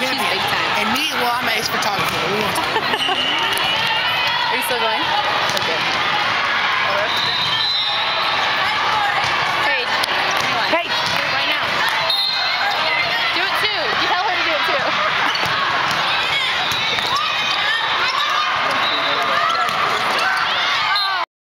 champion. And me, well, I'm an ace photographer. Are you still going?